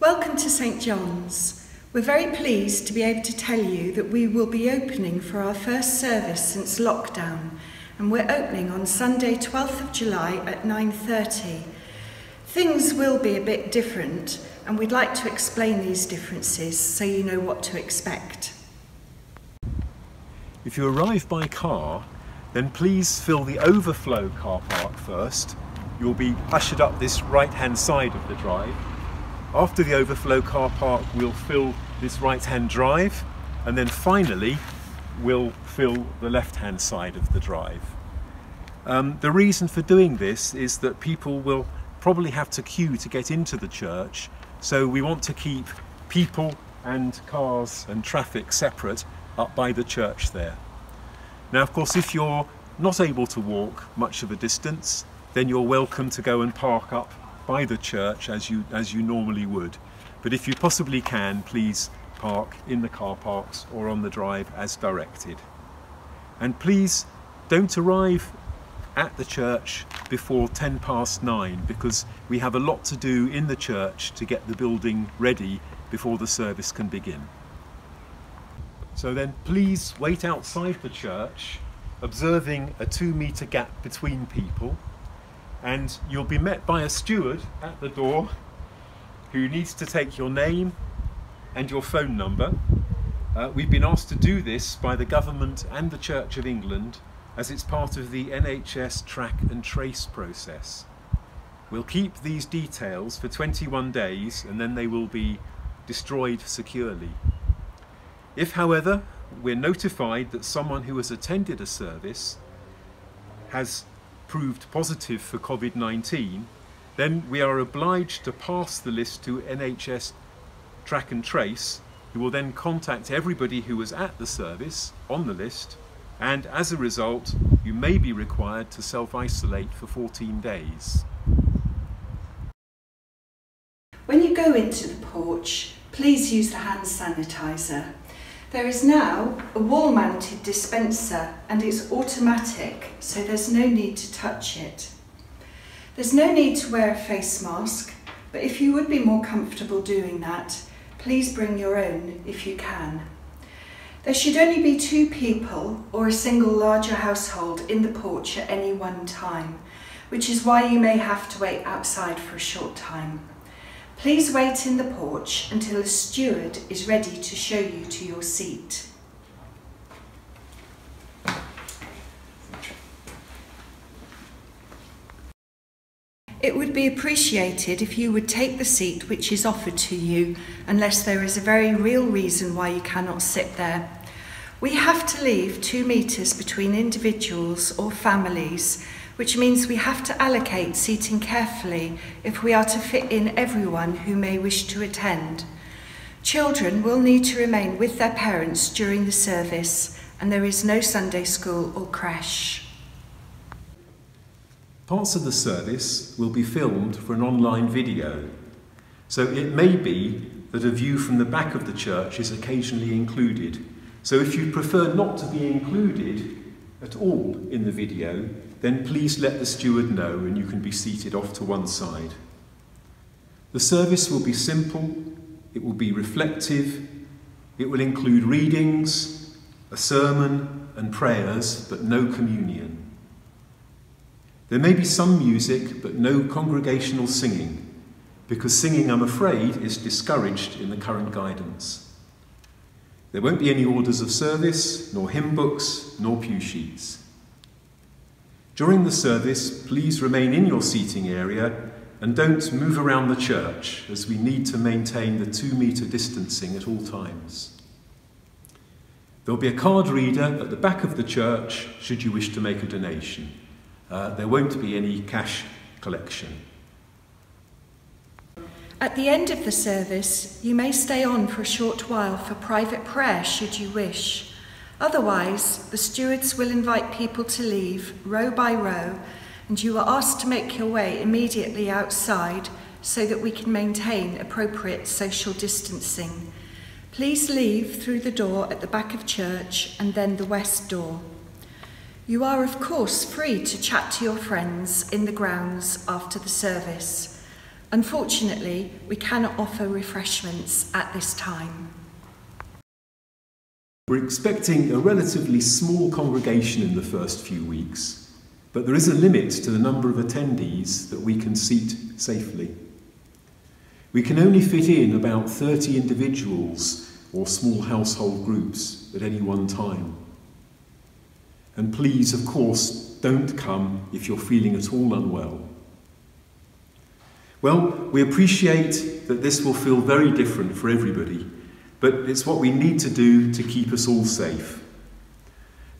Welcome to St John's. We're very pleased to be able to tell you that we will be opening for our first service since lockdown and we're opening on Sunday 12th of July at 9.30. Things will be a bit different and we'd like to explain these differences so you know what to expect. If you arrive by car, then please fill the overflow car park first. You'll be ushered up this right hand side of the drive after the overflow car park, we'll fill this right-hand drive, and then finally, we'll fill the left-hand side of the drive. Um, the reason for doing this is that people will probably have to queue to get into the church, so we want to keep people and cars and traffic separate up by the church there. Now, of course, if you're not able to walk much of a distance, then you're welcome to go and park up by the church as you, as you normally would. But if you possibly can, please park in the car parks or on the drive as directed. And please don't arrive at the church before 10 past 9 because we have a lot to do in the church to get the building ready before the service can begin. So then please wait outside the church observing a two metre gap between people and you'll be met by a steward at the door who needs to take your name and your phone number. Uh, we've been asked to do this by the government and the Church of England as it's part of the NHS track and trace process. We'll keep these details for 21 days and then they will be destroyed securely. If, however, we're notified that someone who has attended a service has proved positive for COVID-19, then we are obliged to pass the list to NHS Track and Trace, who will then contact everybody who was at the service on the list, and as a result, you may be required to self-isolate for 14 days. When you go into the porch, please use the hand sanitizer. There is now a wall-mounted dispenser and it's automatic, so there's no need to touch it. There's no need to wear a face mask, but if you would be more comfortable doing that, please bring your own if you can. There should only be two people or a single larger household in the porch at any one time, which is why you may have to wait outside for a short time. Please wait in the porch until a steward is ready to show you to your seat. It would be appreciated if you would take the seat which is offered to you unless there is a very real reason why you cannot sit there. We have to leave two metres between individuals or families which means we have to allocate seating carefully if we are to fit in everyone who may wish to attend. Children will need to remain with their parents during the service and there is no Sunday school or creche. Parts of the service will be filmed for an online video, so it may be that a view from the back of the church is occasionally included. So if you prefer not to be included at all in the video, then please let the steward know and you can be seated off to one side. The service will be simple, it will be reflective, it will include readings, a sermon and prayers, but no communion. There may be some music, but no congregational singing, because singing, I'm afraid, is discouraged in the current guidance. There won't be any orders of service, nor hymn books, nor pew sheets. During the service, please remain in your seating area and don't move around the church as we need to maintain the two metre distancing at all times. There'll be a card reader at the back of the church should you wish to make a donation. Uh, there won't be any cash collection. At the end of the service, you may stay on for a short while for private prayer should you wish. Otherwise, the stewards will invite people to leave row by row, and you are asked to make your way immediately outside so that we can maintain appropriate social distancing. Please leave through the door at the back of church and then the west door. You are, of course, free to chat to your friends in the grounds after the service. Unfortunately, we cannot offer refreshments at this time. We're expecting a relatively small congregation in the first few weeks, but there is a limit to the number of attendees that we can seat safely. We can only fit in about 30 individuals or small household groups at any one time. And please, of course, don't come if you're feeling at all unwell. Well, we appreciate that this will feel very different for everybody, but it's what we need to do to keep us all safe.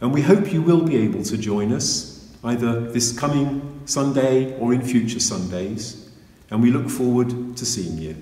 And we hope you will be able to join us either this coming Sunday or in future Sundays, and we look forward to seeing you.